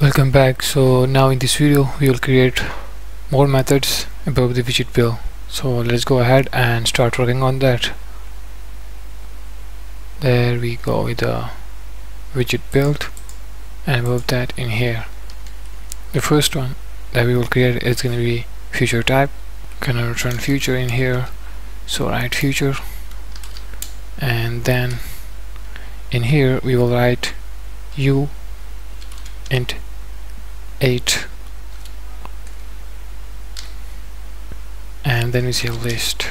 welcome back. So now in this video we will create more methods above the widget build so let's go ahead and start working on that. There we go with the widget build and above that in here. The first one that we will create is going to be future type. Gonna return future in here. So write future. And then in here we will write u int 8 and then we see a list.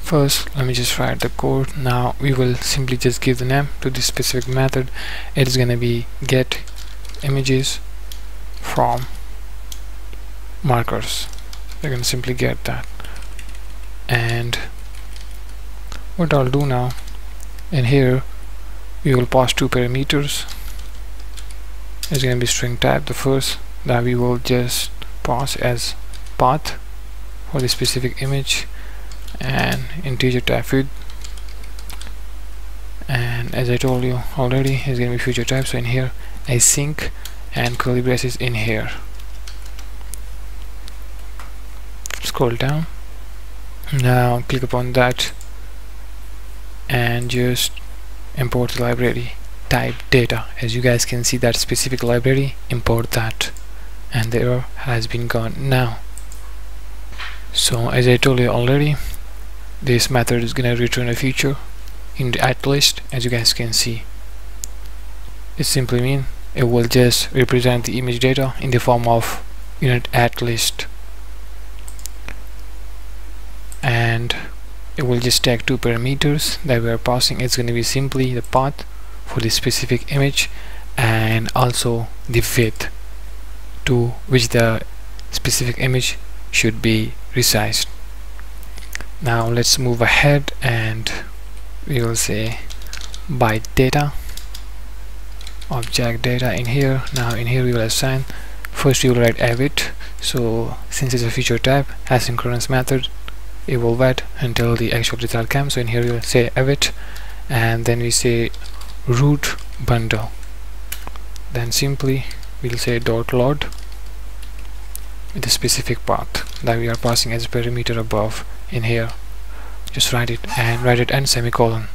First let me just write the code. Now we will simply just give the name to this specific method. It is gonna be get images from markers. We're gonna simply get that. And what I'll do now in here we will pass two parameters. It's going to be string type. The first that we will just pass as path for the specific image and integer type width. And as I told you already it's going to be future type. So in here async and curly braces in here. Scroll down. Now click upon that and just import library type data. As you guys can see that specific library import that. And the error has been gone now. So as I told you already this method is gonna return a future in the at list as you guys can see. It simply means it will just represent the image data in the form of Uint8List and it will just take two parameters that we are passing. It's going to be simply the path for the specific image and also the width to which the specific image should be resized. Now let's move ahead and we will say byte data object data in here. Now in here we will assign. First we will write await so since it's a future type asynchronous method it until the actual result comes. So in here we will say await and then we say root bundle. Then simply we'll say dot load with the specific path that we are passing as a parameter above in here. Just write it and write it and semicolon.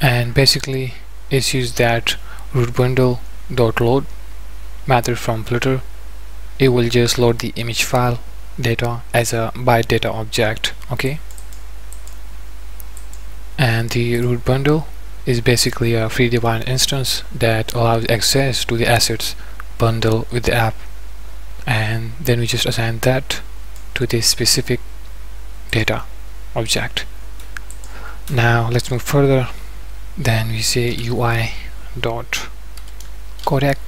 And basically it's used that root bundle dot load method from flutter. It will just load the image file data as a byte data object okay? And the root bundle is basically a free-defined instance that allows access to the assets bundle with the app. And then we just assign that to this specific data object. Now let's move further. Then we say UI dot codec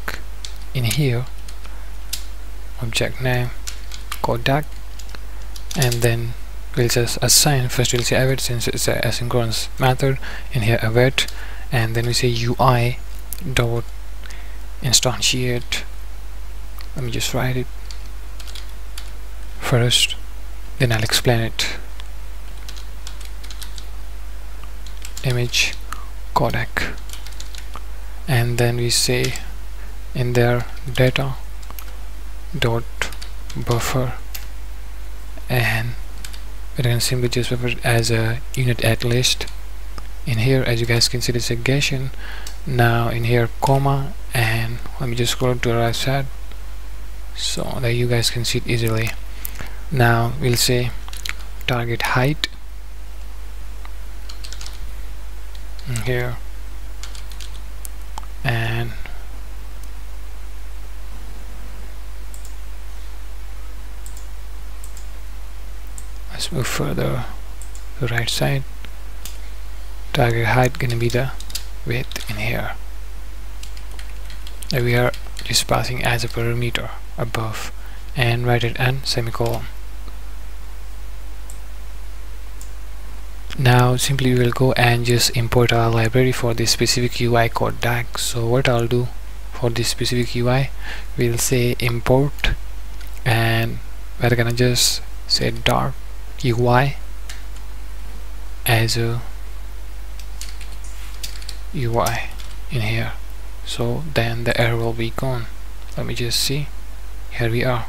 in here object name codec and then we'll just assign first we'll say await since it's a asynchronous method in here await and then we say UI dot instantiate. Let me just write it first then I'll explain it. Image codec. And then we say in there data dot buffer and we can simply just refer as a Uint8List in here as you guys can see the segregation now in here comma and let me just scroll to the right side so that you guys can see it easily. Now we'll say target height. Here let's move further to the right side target height gonna be the width in here. And we are just passing as a parameter above and write it and semicolon. Now simply we will go and just import our library for this specific UI codec so what I'll do for this specific UI we'll say import and we're gonna just say dart UI as a UI in here. So then the error will be gone. Let me just see. Here we are.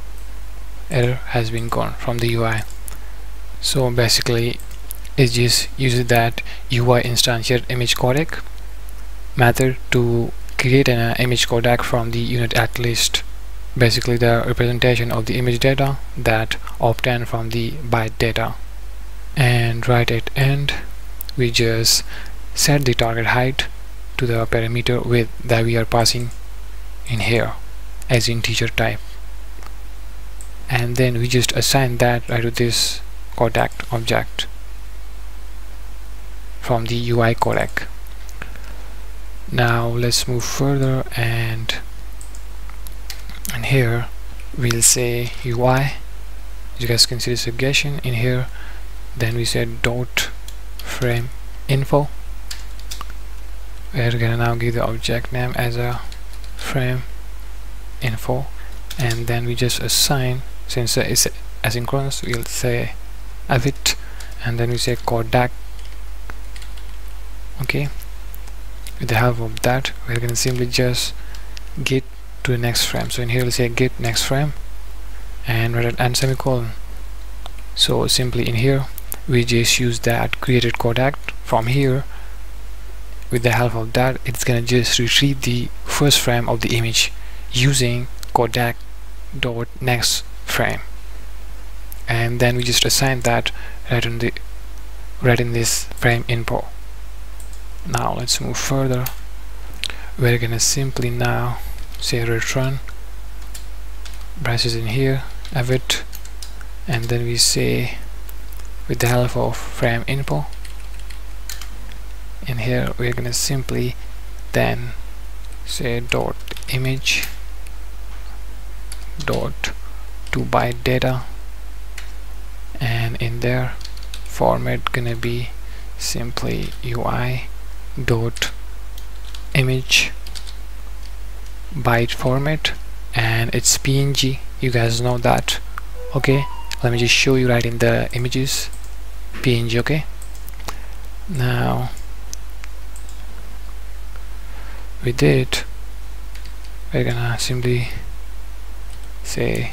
Error has been gone from the UI so basically it just uses that UI instantiate image codec method to create an uh, image codec from the Uint8List basically the representation of the image data that obtained from the byte data. And right at end we just set the target height to the parameter width that we are passing in here as integer type. And then we just assign that right to this codec object from the UI codec. Now let's move further and and here we'll say UI you guys can see the suggestion. In here then we say dot frame info. We're gonna now give the object name as a frame info. And then we just assign since it's asynchronous we'll say await and then we say codec okay. With the help of that we're to simply just get to the next frame. So in here we'll say get next frame and write an end semicolon. So simply in here we just use that created codec from here. With the help of that it's gonna just retrieve the first frame of the image using codec dot next frame. And then we just assign that right in the right in this frame info. Now let's move further. We're gonna simply now say return braces in here await and then we say with the help of frame info. In here we're gonna simply then say dot image dot to byte data. And in there format gonna be simply UI dot image byte format and it's PNG you guys know that okay? Let me just show you right in the images. PNG okay? Now with it we're gonna simply say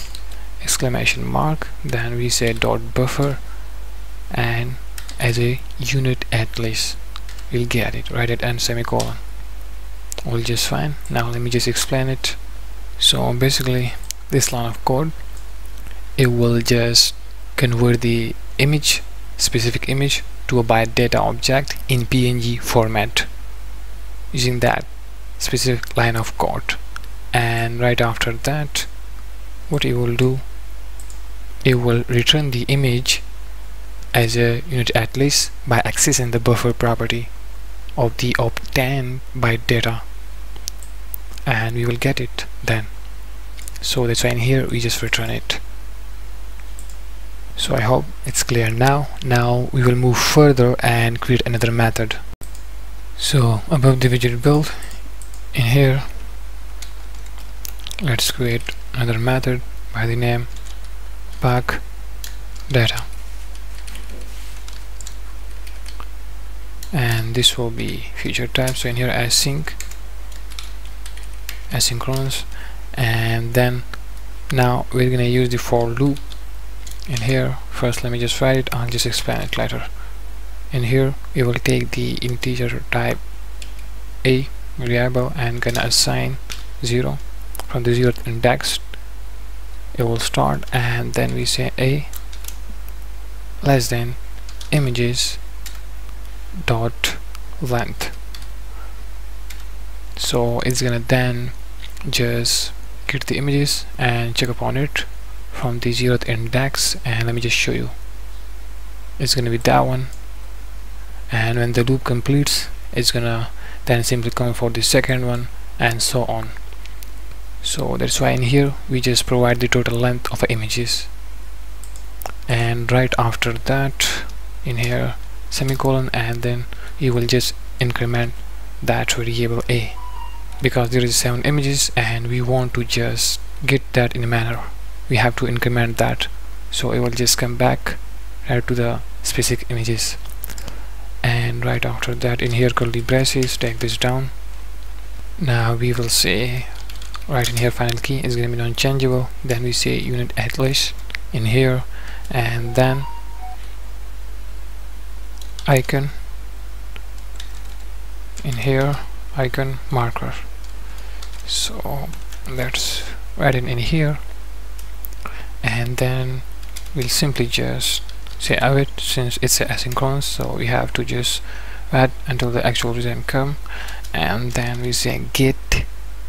exclamation mark then we say dot buffer and as a Uint8List we'll get it right at end semicolon all just fine. Now let me just explain it. So basically this line of code it will just convert the image specific image to a byte data object in PNG format using that specific line of code. And right after that what it will do it will return the image as a Uint8List by accessing the buffer property of the obtained byte data and we will get it then. So that's why in here we just return it. So I hope it's clear now. Now we will move further and create another method. So above the widget build in here let's create another method by the name pack data. And this will be future type so in here async asynchronous. And then now we're gonna use the for loop in here. First let me just write it I'll just explain it later. In here we will take the integer type a variable and gonna assign 0 from the 0th index it will start and then we say a less than images dot length. So it's gonna then just get the images and check upon it from the zeroth index and let me just show you. It's gonna be that one. And when the loop completes it's gonna then simply come for the second one and so on. So that's why in here we just provide the total length of images. And right after that in here semicolon and then you will just increment that variable a because there is seven images and we want to just get that in a manner. We have to increment that. So it will just come back right to the specific images. And right after that in here curly braces take this down. Now we will say right in here final key is going to be non-changeable. Then we say Uint8List in here. And then icon in here icon marker so let's add it in here. And then we'll simply just say await since it's asynchronous so we have to just wait until the actual result come. And then we say get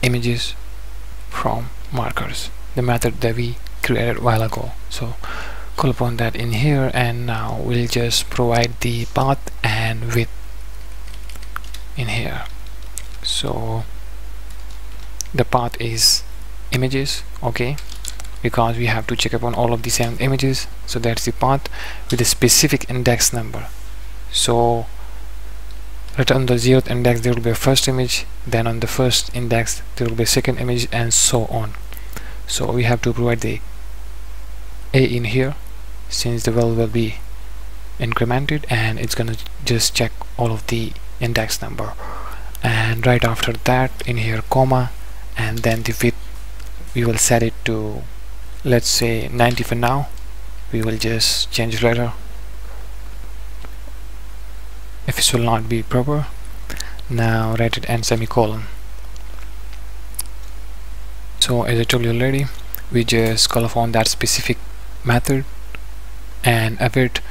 images from markers the method that we created a while ago. So call upon that in here and now we'll just provide the path and width in here. So the path is images okay? Because we have to check upon all of the seven images. So that's the path with a specific index number. So on the zeroth index there will be a first image then on the first index there will be a second image and so on. So we have to provide the a in here since the value will be incremented and it's gonna just check all of the index number. And right after that in here comma and then the width we will set it to let's say 90 for now we will just change later if this will not be proper now write it and semicolon. So as I told you already we just call upon that specific method and await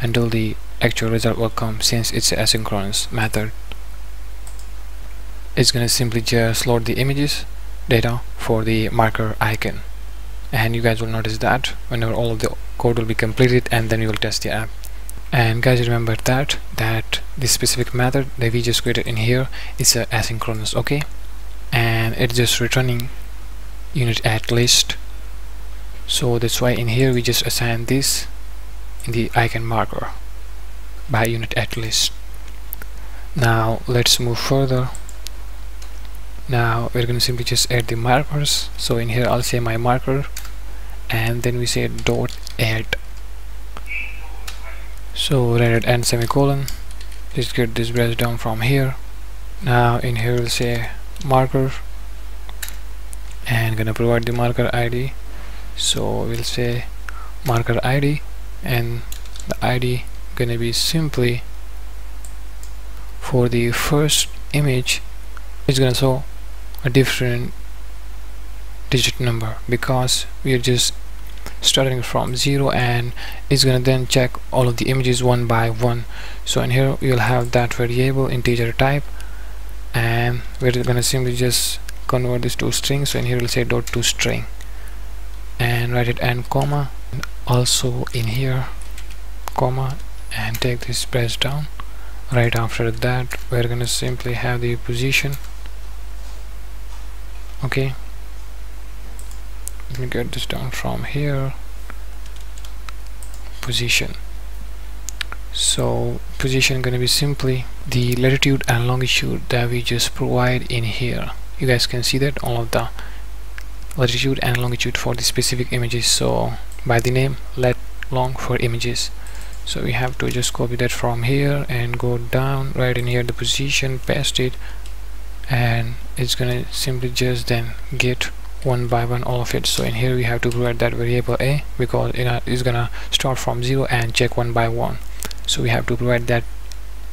until the actual result will come since it's an asynchronous method it's gonna simply just load the images data for the marker icon. And you guys will notice that whenever all of the code will be completed and then you will test the app. And guys remember that that this specific method that we just created in here is a asynchronous okay? And it's just returning Uint8List so that's why in here we just assign this in the icon marker by Uint8List now let's move further now we're going to simply just add the markers. So in here I'll say my marker and then we say dot add. So let it end semicolon. Let's get this brush down from here. Now in here we'll say marker and gonna provide the marker ID so we'll say marker ID and the ID gonna be simply for the first image it's gonna show a different digit number because we are just starting from 0 and it's gonna then check all of the images one by one. So in here you'll have that variable integer type and we're gonna simply just convert this to string. So in here we'll say dot to string and write it and comma. And also in here comma and take this press down. Right after that we're gonna simply have the position okay. Let me get this down from here. Position. So position gonna be simply the latitude and longitude that we just provide in here. You guys can see that all of the latitude and longitude for the specific images. So by the name lat long for images. So we have to just copy that from here and go down right in here the position paste it and it's gonna simply just then get one by one all of it. So in here we have to provide that variable a because it uh, is gonna start from zero and check one by one. So we have to provide that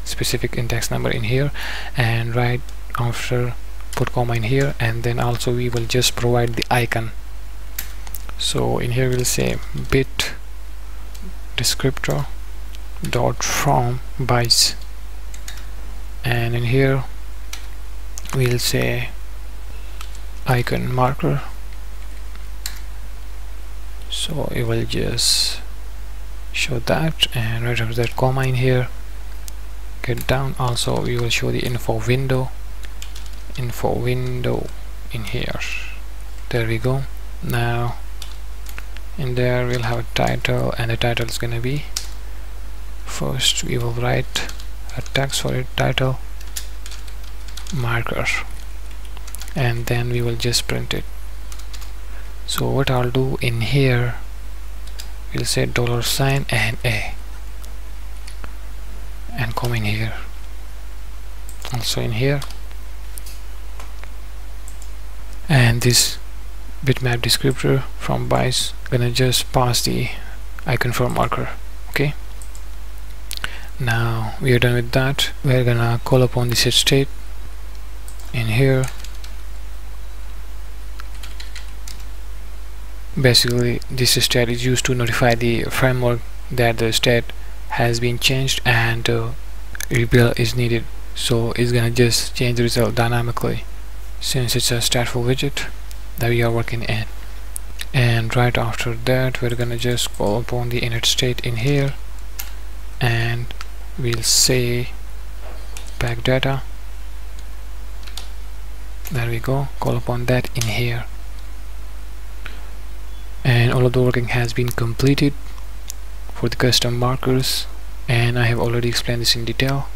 specific index number in here and right after put comma in here and then also we will just provide the icon. So in here we'll say bit descriptor dot from bytes. And in here we'll say icon marker. So it will just show that and right after that comma in here get down. Also we will show the info window info window in here. There we go. Now in there we'll have a title and the title is gonna be. First we will write a text for it title marker and then we will just print it. So what I'll do in here we'll say dollar sign and a and come in here. Also in here. And this bitmap descriptor from bytes gonna just pass the icon for marker okay? Now we are done with that. We're gonna call upon the set state in here. Basically this state is used to notify the framework that the state has been changed and uh, rebuild is needed. So it's gonna just change the result dynamically since it's a stateful widget that we are working in. And right after that we're gonna just call upon the init state in here and we'll say back data there we go. Call upon that in here. And all of the working has been completed for the custom markers and I have already explained this in detail.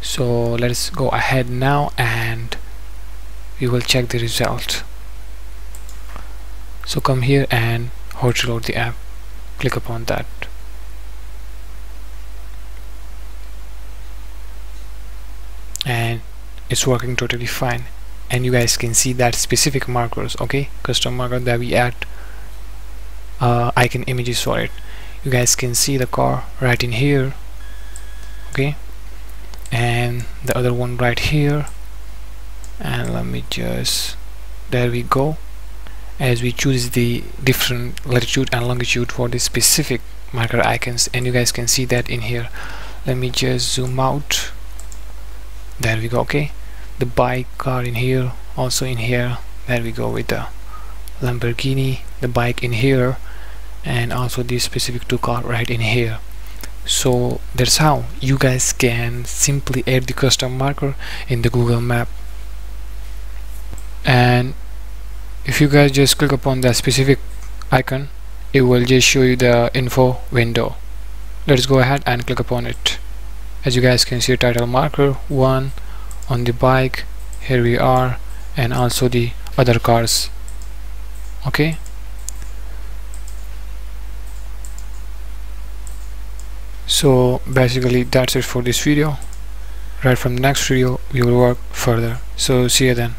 So let's go ahead now and we will check the result. So come here and hot reload the app. Click upon that. And it's working totally fine and you guys can see that specific markers okay? Custom marker that we add uh, icon images for it. You guys can see the car right in here okay? And the other one right here. And let me just there we go. As we choose the different latitude and longitude for the specific marker icons and you guys can see that in here. Let me just zoom out. There we go okay the bike car in here also in here. There we go with the Lamborghini the bike in here and also this specific two car right in here. So that's how you guys can simply add the custom marker in the Google map. And if you guys just click upon that specific icon it will just show you the info window. Let's go ahead and click upon it. As you guys can see title marker one on the bike here we are and also the other cars. Okay? So basically that's it for this video. Right from the next video we will work further. So see you then